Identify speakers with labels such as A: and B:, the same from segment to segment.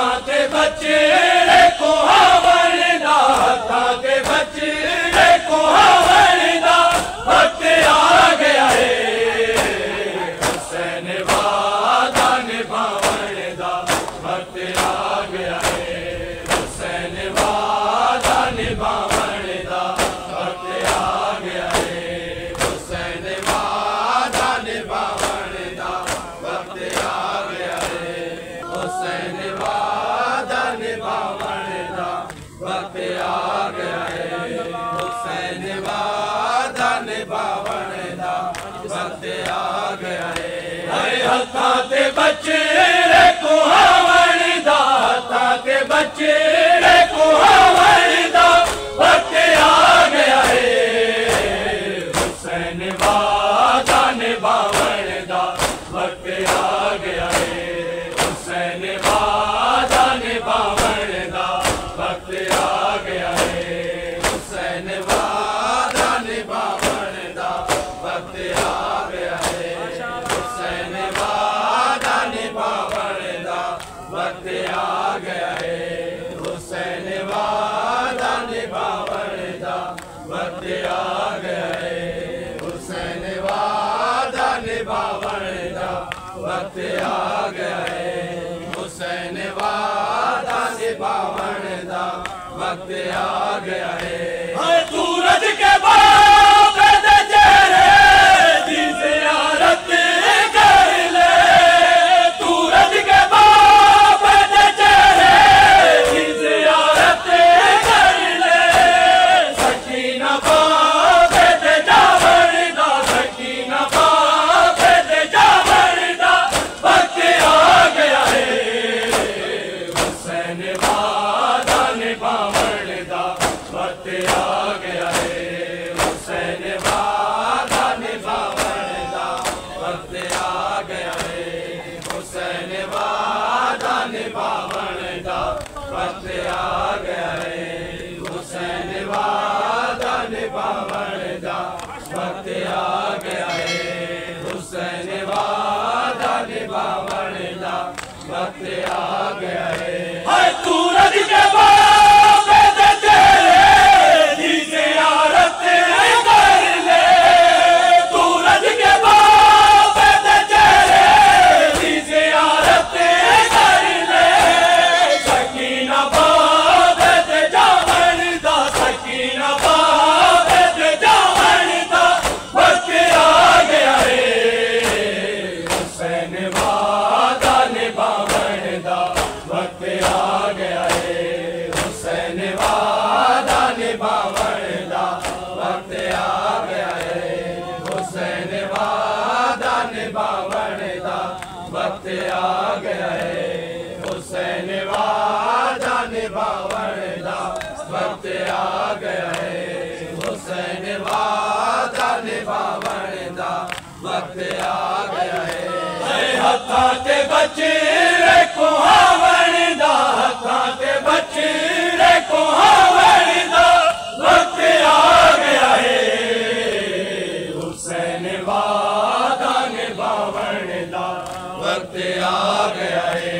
A: माते बच्चे। batir. ਤੇ ਆ ਗਏ ਹੁਸੈਨ ਵਾਦਾ ਨਿਭਾਵਣ ਦਾ ਵਕਤ ਆ ਗਿਆ ਹੈ गया है सूरज के बाद وقت आ گیا हुसैन حسین وعدہ बाब वते وقت हथा گیا ہے हथा बचेर को بچے وقت آ گیا ہے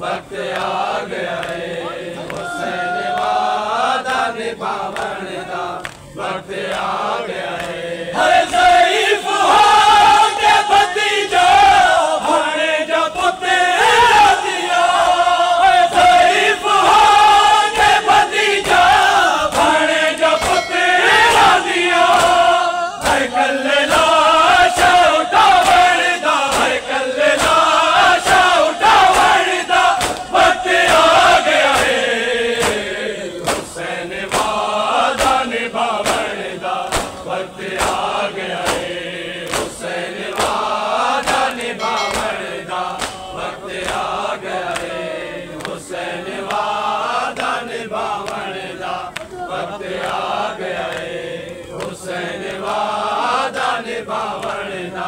A: वाते आग सेना दानी बाब वणेदा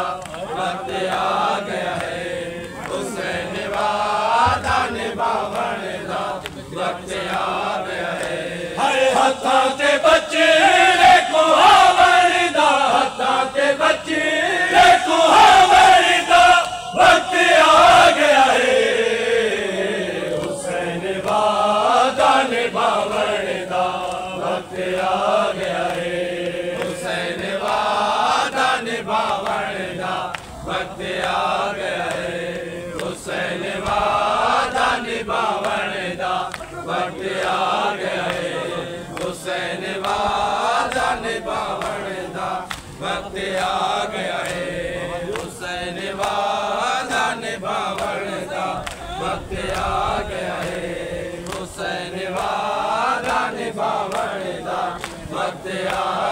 A: 감사합니다. भक्ति आ गए हुसैन वादा निभावण दा भक्ति आ गए हुसैन वादा निभावण दा भक्ति आ गए हुसैन वादा निभावण दा भक्ति आ गए हुसैन वादा निभावण दा भक्ति आ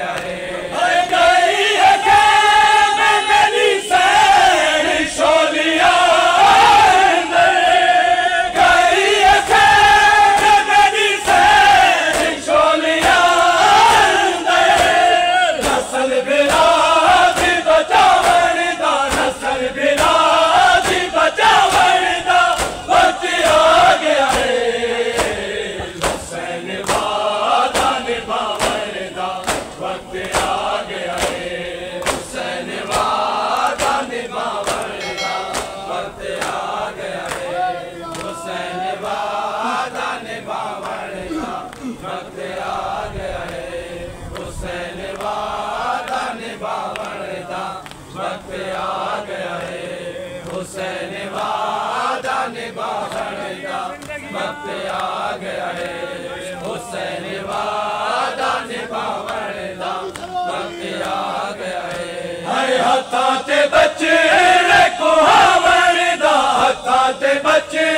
A: हथा ते बचे कोन दा। हथां बचे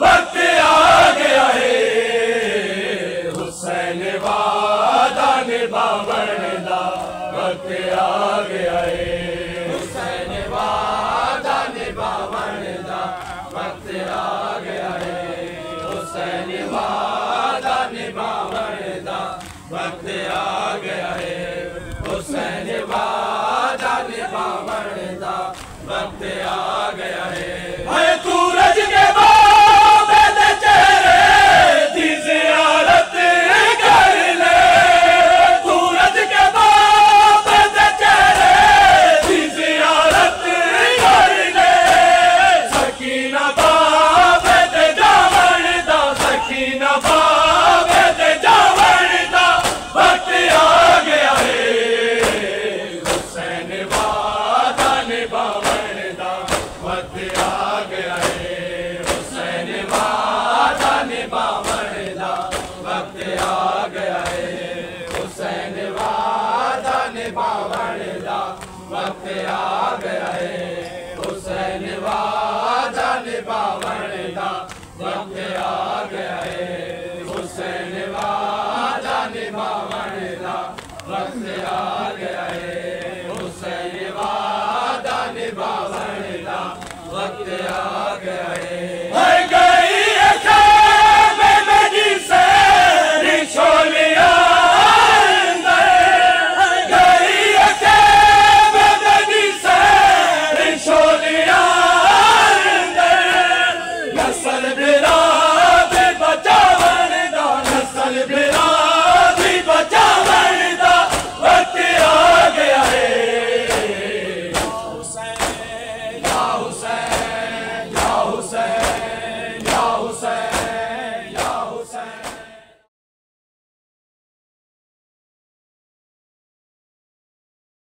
A: नते आ गे हुसैन बाबे बाबा मते आ गे हे। हुसैन बाबे बाब मते आ गे हुसैन बाबे बाब मथे आ ग Hare